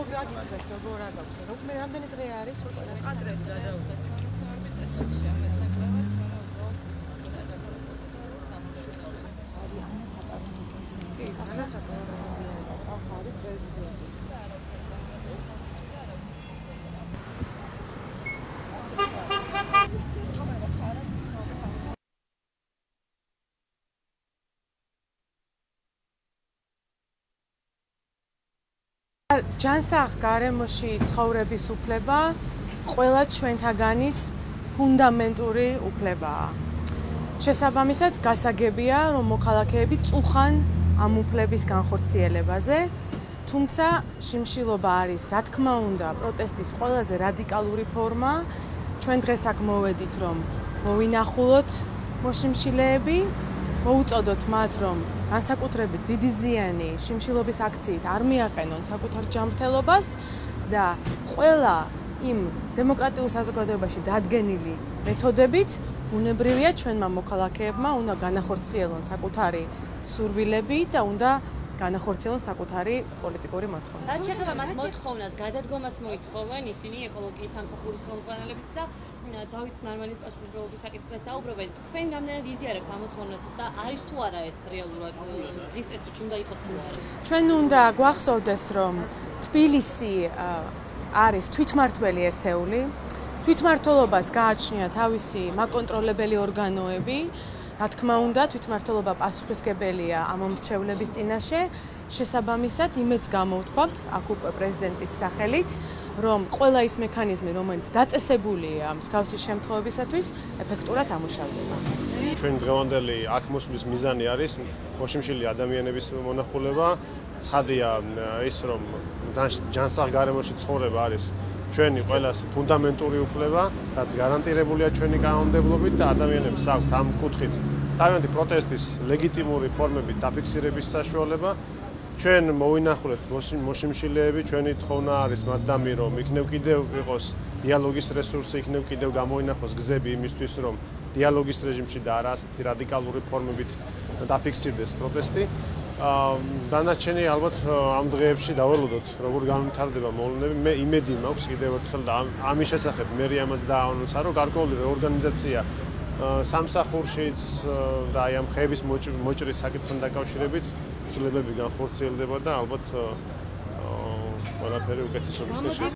როგორ აგიწეს როგორ აგავს როგორ რამდენი დღე არის უშუალოდ ადრე გადავიდეს მონიცორები წესებში ამეტნაკლებად კი, განსაკუთრებით ახალი პრეზიდენტი. ჯანსაღ გარემოში ცხოვრების უფლება ყველა ჩვენთაგანის ფუნდამენტური უფლებაა. შესაბამისად, გასაგებია, რომ მოქალაქეები წუხან ამ უფლების განხორციელებაზე, თუმცა შიმშილობა არის, რა თქმა უნდა, პროტესტის ყველაზე რადიკალური ფორმა. ჩვენ დღეს აქ მოვედით, რომ მოვინახულოთ მოშიმშილეები, მოუწოდოთ მათ, რომ განსაკუთრებით დიდი ზიანი შიმშილობის აქციით არ მიაყენონ საკუთარ ჯანმრთელობას და ყველა იმ დემოკრატიულ საზოგადოებაში დადგენილი მეთოდებით უნებრივია ჩვენმა მოქალაქეებმა უნდა განახორციელონ საკუთარი სურვილები და უნდა განახორციელონ საკუთარი პოლიტიკური მოთხოვნა. რაც შეეხება მათ მოთხოვნას, გადადგომას მოითხოვენ ისინი ეკოლოგიის სამსახურის ხელმძღვანელებს და დავით ნარმანის პასუხისმგებლობის საკითხზე საუბრობენ. თქვენ გამდენად იზიარებთ ამ მოთხოვნას და არის თუ არა ეს რეალურად ის წესრიგი უნდა იყოს თუ არა? ჩვენ უნდა გვახსოვდეს, რომ თბილისი არის თვითმართველი ერთეული. თვითმართველობას გააჩნია თავისი მაკონტროლებელი ორგანოები. რა თქმა უნდა, თვითმართველობა პასუხისგებელია ამ მომრჩევლების წინაშე. შესაბამისად, იმედს გამოვთქვათ აქ უკვე პრეზიდენტის სახელით, რომ ყველა ის მექანიზმი, რომელიც დაწესებულია მსგავსი შემთხვევებისათვის, ეფექტურად ამუშავდება. ჩვენ დღევანდელი აქ მოსვლის მიზანი არის მოშიმშილი ადამიანების მონახულება. ცხადია ის, რომ ჯანსაღ გარემოში ცხოვრება არის ჩვენი ყველას ფუნდამენტური უფლება, რაც გარანტირებულია ჩვენი კანონმდებლობით და ადამიანებს აქვთ ამ კუთხით თავიანთი პროტესტის ლეგიტიმური ფორმებით დაფიქსირების საშუალება. ჩვენ მოვინახულეთ მოშიმშილეები, ჩვენი თხოვნა არის მათდამი რომ იქნებ კიდევ იყოს დიალოგის რესურსი, იქნებ კიდევ გამოინახოს გზები იმისთვის რომ დიალოგის რეჟიმში და არა ასეთი რადიკალური ფორმებით დაფიქსირდეს პროტესტი. დანარჩენი ალბათ ამ დღეებში დავალოდოთ როგორ განვითარდება მოვლენები. მე იმედი მაქვს კიდევ ერთხელ და ამის შესახებ მე რიამაც დაანონსა რომ გარკვეული რეორგანიზაცია სამსახურშიც და აი ამ ხეების მოჭრის საკითხთან დაკავშირებით ცვლილებები განხორციელდება და ალბათ ყველაფერი უკეთესობის შეშ